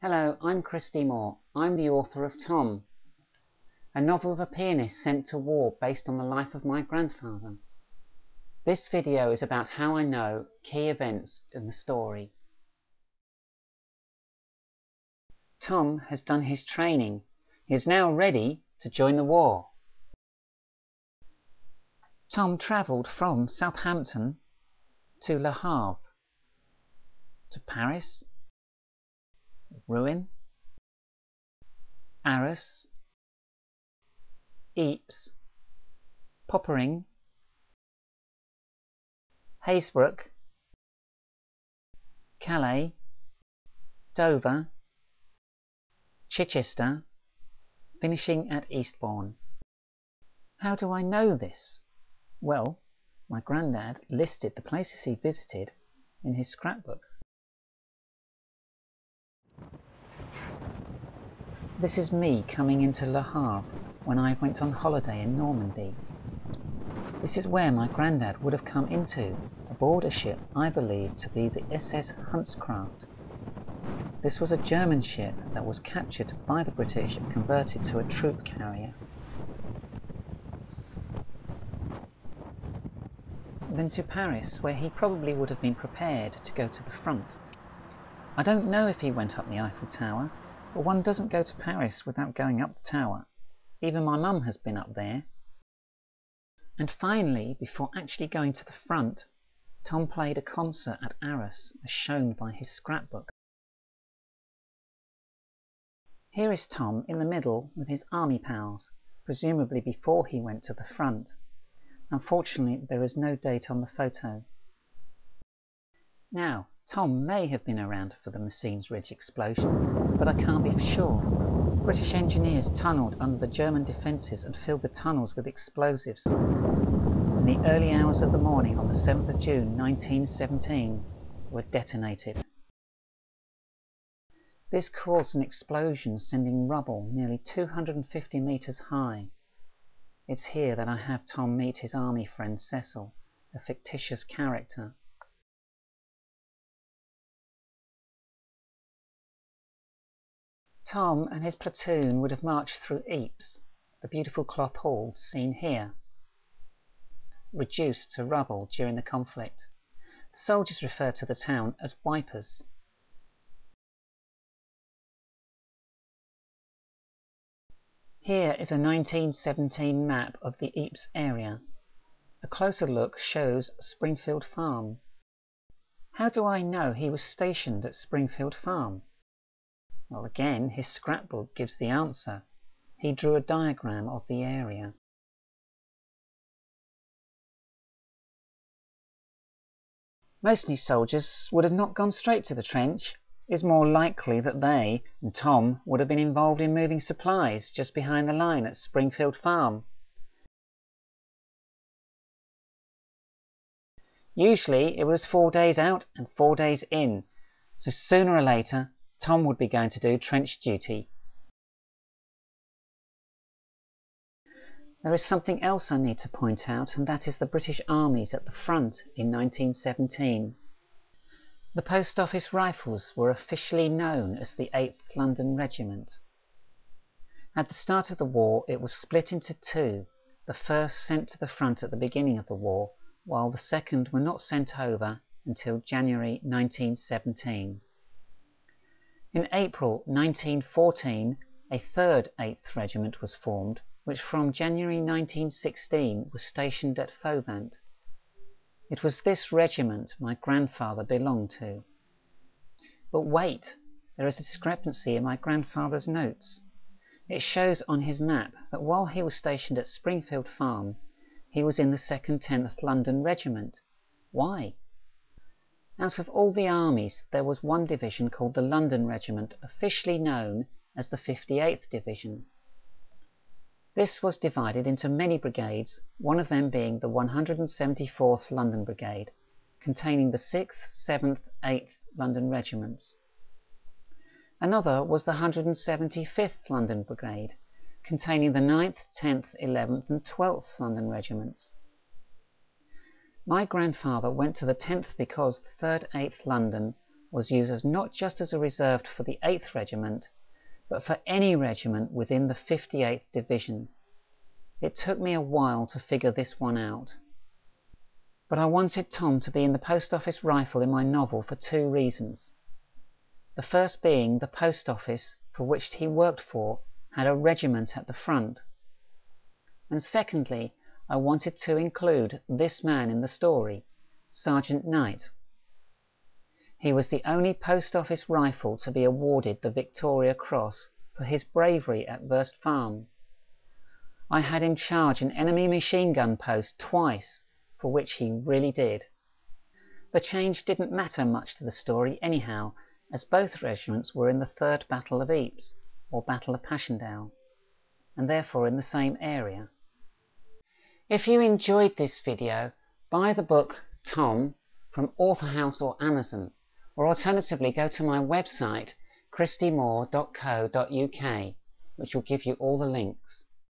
Hello, I'm Christie Moore. I'm the author of Tom, a novel of a pianist sent to war based on the life of my grandfather. This video is about how I know key events in the story. Tom has done his training. He is now ready to join the war. Tom travelled from Southampton to Le Havre, to Paris, Rouen, Arras, Ypres, Poperinghe, Hazebrouck, Calais, Dover, Chichester, finishing at Eastbourne. How do I know this? Well, my grandad listed the places he visited in his scrapbook. This is me coming into Le Havre when I went on holiday in Normandy. This is where my grandad would have come into, aboard a ship I believe to be the SS Huntscraft. This was a German ship that was captured by the British and converted to a troop carrier. Then to Paris, where he probably would have been prepared to go to the front. I don't know if he went up the Eiffel Tower, but one doesn't go to Paris without going up the tower. Even my mum has been up there. And finally, before actually going to the front, Tom played a concert at Arras, as shown by his scrapbook. Here is Tom in the middle with his army pals, presumably before he went to the front. Unfortunately, there is no date on the photo. Now, Tom may have been around for the Messines Ridge explosion, but I can't be sure. British engineers tunnelled under the German defences and filled the tunnels with explosives. In the early hours of the morning on the 7th of June 1917 were detonated. This caused an explosion sending rubble nearly 250 metres high. It's here that I have Tom meet his army friend Cecil, a fictitious character. Tom and his platoon would have marched through Ypres, the beautiful cloth hall seen here, reduced to rubble during the conflict. The soldiers referred to the town as wipers. Here is a 1917 map of the Ypres area. A closer look shows Springfield Farm. How do I know he was stationed at Springfield Farm? Well, again, his scrapbook gives the answer. He drew a diagram of the area. Most new soldiers would have not gone straight to the trench. It is more likely that they and Tom would have been involved in moving supplies just behind the line at Springfield Farm. Usually it was four days out and four days in, so sooner or later Tom would be going to do trench duty. There is something else I need to point out, and that is the British armies at the front in 1917. The Post Office Rifles were officially known as the 8th London Regiment. At the start of the war it was split into two, the first sent to the front at the beginning of the war, while the second were not sent over until January 1917. In April 1914 a third 8th Regiment was formed, which from January 1916 was stationed at Fovant. It was this regiment my grandfather belonged to. But wait! There is a discrepancy in my grandfather's notes. It shows on his map that while he was stationed at Springfield Farm, he was in the 2nd 10th London Regiment. Why? Out of all the armies there was one division called the London Regiment, officially known as the 58th Division. This was divided into many brigades, one of them being the 174th London Brigade, containing the 6th, 7th, 8th London Regiments. Another was the 175th London Brigade, containing the 9th, 10th, 11th, and 12th London Regiments. My grandfather went to the 10th because the 3rd 8th London was used as not just as a reserve for the 8th Regiment, but for any regiment within the 58th Division. It took me a while to figure this one out. But I wanted Tom to be in the Post Office Rifle in my novel for two reasons. The first being the post office for which he worked for had a regiment at the front. And secondly, I wanted to include this man in the story, Sergeant Knight. He was the only Post Office Rifle to be awarded the Victoria Cross for his bravery at Wurst Farm. I had him charge an enemy machine gun post twice, for which he really did. The change didn't matter much to the story anyhow, as both regiments were in the Third Battle of Ypres, or Battle of Passchendaele, and therefore in the same area. If you enjoyed this video, buy the book Tom from Authorhouse or Amazon, or alternatively go to my website christiemoore.co.uk, which will give you all the links.